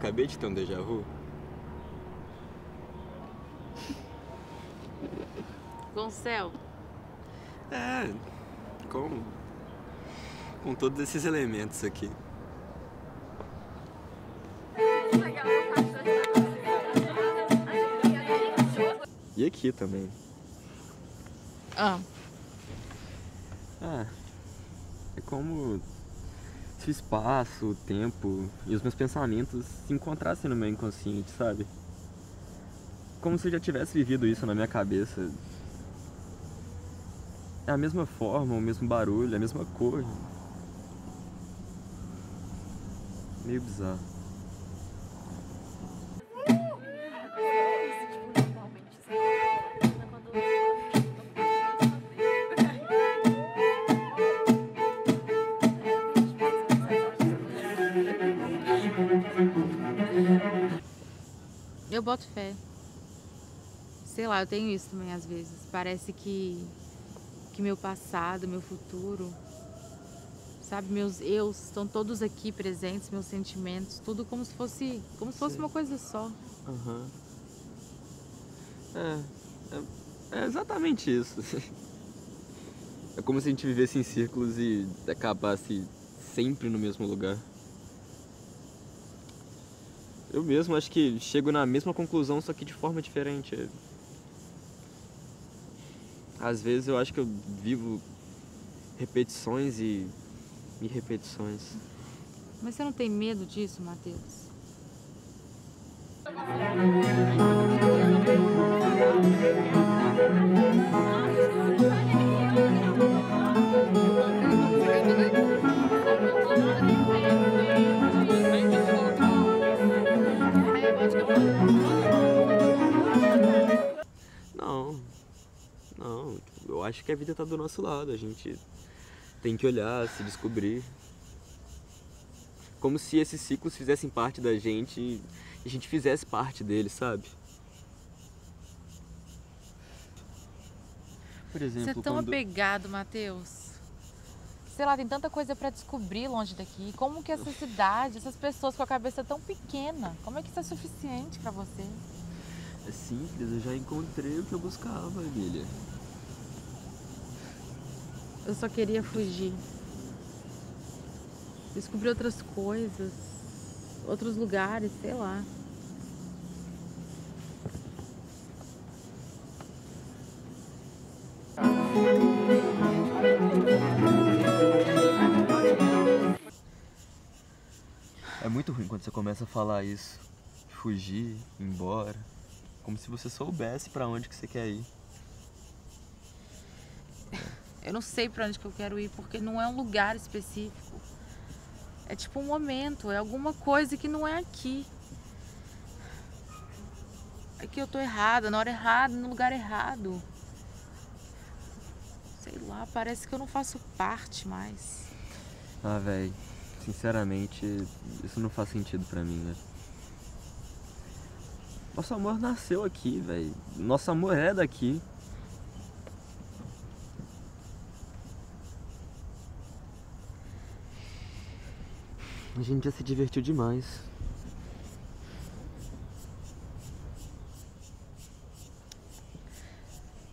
acabei de ter um déjà vu. Com o céu? É, com. com todos esses elementos aqui. E aqui também. Ah, Ah, é como se o espaço, o tempo e os meus pensamentos se encontrassem no meu inconsciente, sabe? Como se eu já tivesse vivido isso na minha cabeça. É a mesma forma, o mesmo barulho, a mesma cor. Meio bizarro. Eu boto fé. Sei lá, eu tenho isso também às vezes. Parece que que meu passado, meu futuro, sabe, meus eus estão todos aqui presentes, meus sentimentos, tudo como se fosse, como se fosse Sim. uma coisa só. Aham. É, é, é exatamente isso. É como se a gente vivesse em círculos e acabasse sempre no mesmo lugar. Eu mesmo acho que chego na mesma conclusão, só que de forma diferente. Às vezes eu acho que eu vivo repetições e, e repetições. Mas você não tem medo disso, Matheus? Acho que a vida tá do nosso lado. A gente tem que olhar, se descobrir. Como se esses ciclos fizessem parte da gente e a gente fizesse parte deles, sabe? Por exemplo, Você é tão quando... apegado, Matheus. Sei lá, tem tanta coisa pra descobrir longe daqui. Como que essa cidade, essas pessoas com a cabeça tão pequena, como é que isso é suficiente pra você? É simples, eu já encontrei o que eu buscava, Emília. Eu só queria fugir. Descobrir outras coisas, outros lugares, sei lá. É muito ruim quando você começa a falar isso. Fugir, ir embora. Como se você soubesse pra onde que você quer ir. Eu não sei pra onde que eu quero ir, porque não é um lugar específico. É tipo um momento, é alguma coisa que não é aqui. É que eu tô errada, na hora errada, no lugar errado. Sei lá, parece que eu não faço parte mais. Ah, velho, sinceramente, isso não faz sentido pra mim, velho. Nosso amor nasceu aqui, velho. Nosso amor é daqui. A gente já se divertiu demais.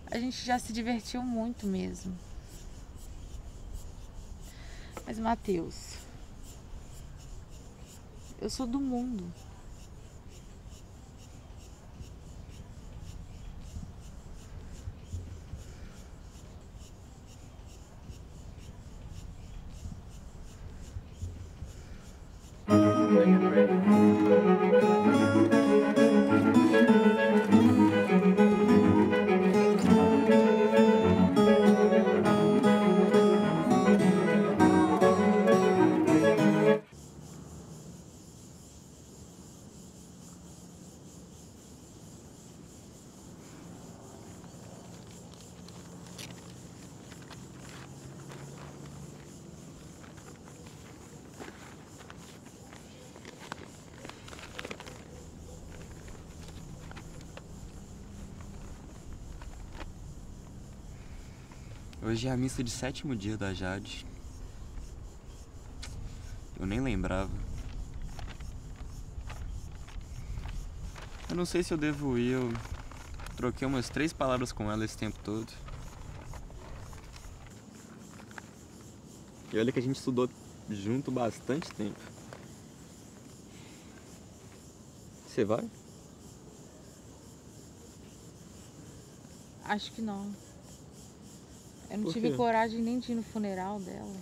A gente já se divertiu muito mesmo. Mas, Matheus, eu sou do mundo. Hoje é a missa de sétimo dia da Jade. Eu nem lembrava. Eu não sei se eu devo ir, eu troquei umas três palavras com ela esse tempo todo. E olha que a gente estudou junto bastante tempo. Você vai? Acho que não. Eu não tive coragem nem de ir no funeral dela.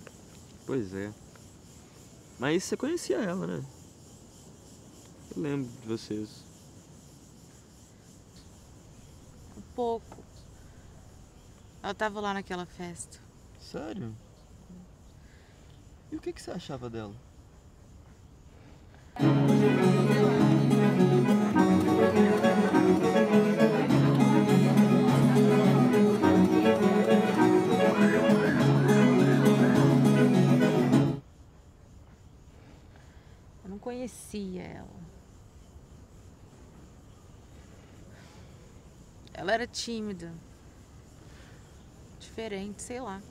Pois é. Mas você conhecia ela, né? Eu lembro de vocês. Um pouco. Ela tava lá naquela festa. Sério? E o que, que você achava dela? Era tímida. Diferente, sei lá.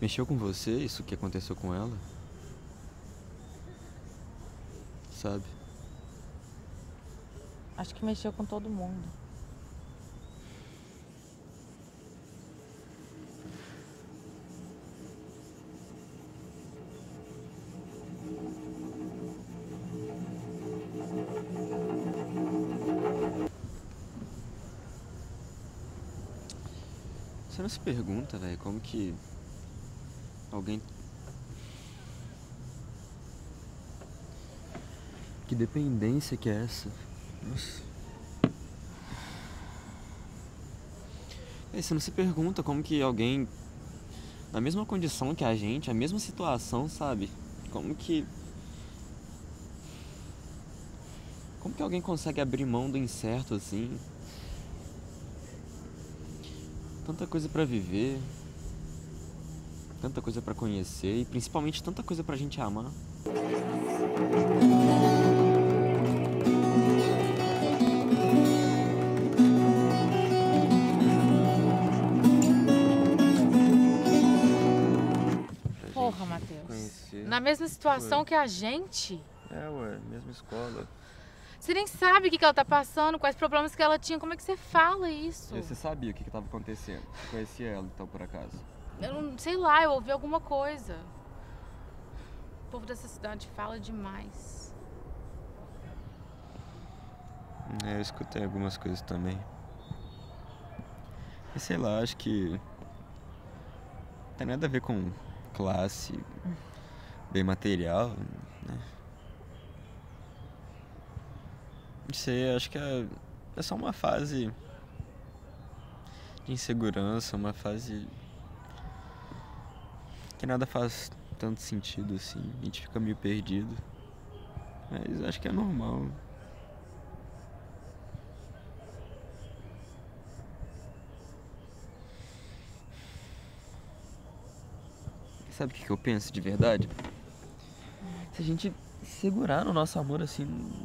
Mexeu com você isso que aconteceu com ela? Sabe? Acho que mexeu com todo mundo. Se pergunta, velho, como que alguém. Que dependência que é essa? Nossa. Aí você não se pergunta como que alguém na mesma condição que a gente, a mesma situação, sabe? Como que como que alguém consegue abrir mão do incerto assim? Tanta coisa pra viver, tanta coisa pra conhecer e principalmente tanta coisa pra gente amar. Porra, gente Matheus. Na mesma situação Foi. que a gente. É, ué, mesma escola. Você nem sabe o que que ela tá passando, quais problemas que ela tinha. Como é que você fala isso? E você sabia o que estava acontecendo? Você conhecia ela, então, por acaso? Eu não sei lá, eu ouvi alguma coisa. O povo dessa cidade fala demais. É, eu escutei algumas coisas também. E sei lá, acho que. Não tem nada a ver com classe, bem material, sei, acho que é, é só uma fase de insegurança, uma fase que nada faz tanto sentido assim, a gente fica meio perdido. Mas acho que é normal. Sabe o que eu penso de verdade? Se a gente segurar no nosso amor assim,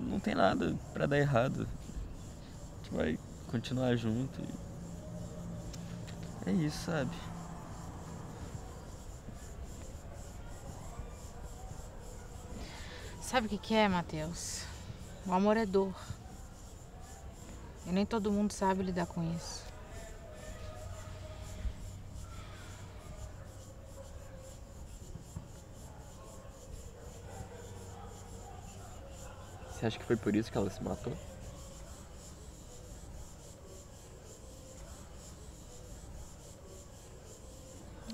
não tem nada pra dar errado. A gente vai continuar junto. É isso, sabe? Sabe o que que é, Matheus? O amor é dor. E nem todo mundo sabe lidar com isso. Você acha que foi por isso que ela se matou?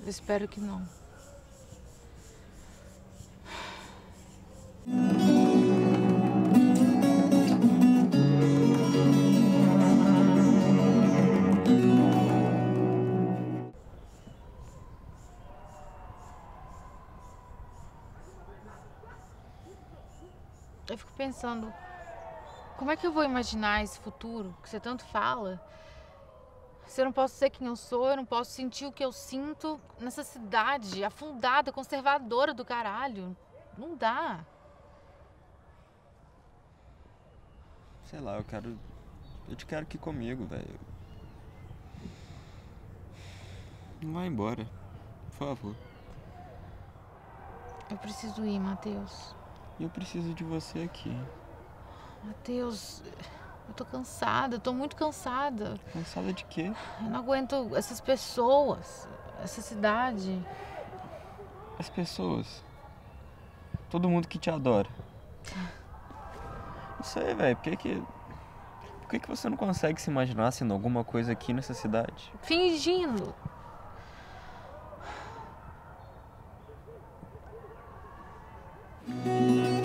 Eu espero que não. Eu fico pensando, como é que eu vou imaginar esse futuro que você tanto fala? Se eu não posso ser quem eu sou, eu não posso sentir o que eu sinto nessa cidade afundada, conservadora do caralho. Não dá. Sei lá, eu quero. Eu te quero aqui comigo, velho. Não vai embora. Por favor. Eu preciso ir, Matheus. E eu preciso de você aqui. Matheus, eu tô cansada, eu tô muito cansada. Cansada de quê? Eu não aguento essas pessoas, essa cidade. As pessoas. Todo mundo que te adora. Não sei, velho. Por que que. Por que que você não consegue se imaginar sendo alguma coisa aqui nessa cidade? Fingindo. Música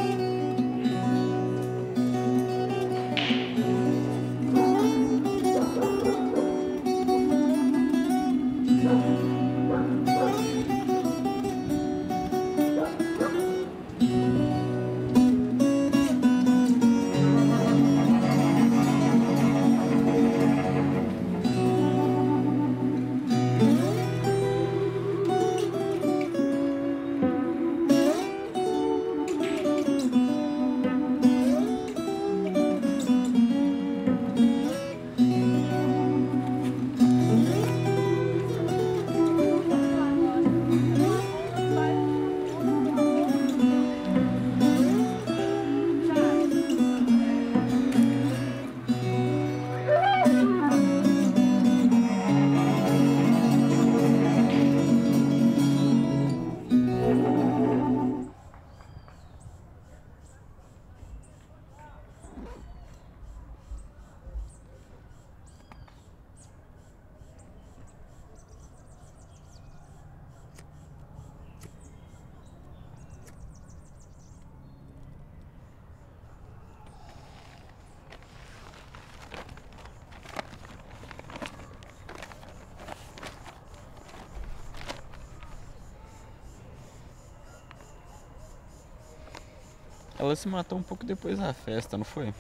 Ela se matou um pouco depois da festa, não foi?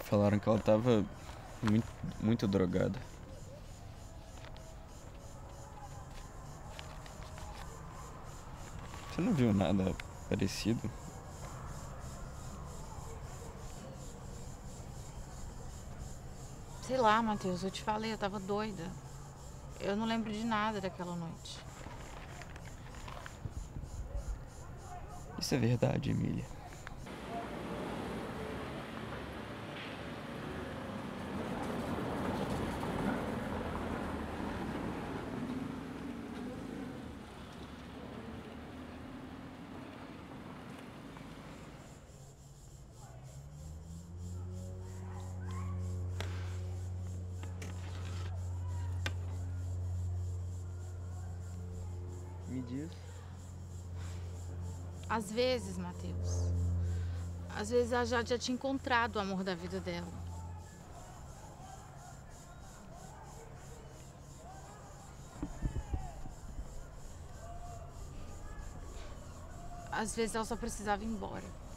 Falaram que ela tava muito, muito drogada. Você não viu nada parecido? Sei lá, Matheus, eu te falei, eu tava doida. Eu não lembro de nada daquela noite. Isso é verdade, Emília. Me diz. Às vezes, Matheus. Às vezes a Jade já tinha encontrado o amor da vida dela. Às vezes ela só precisava ir embora.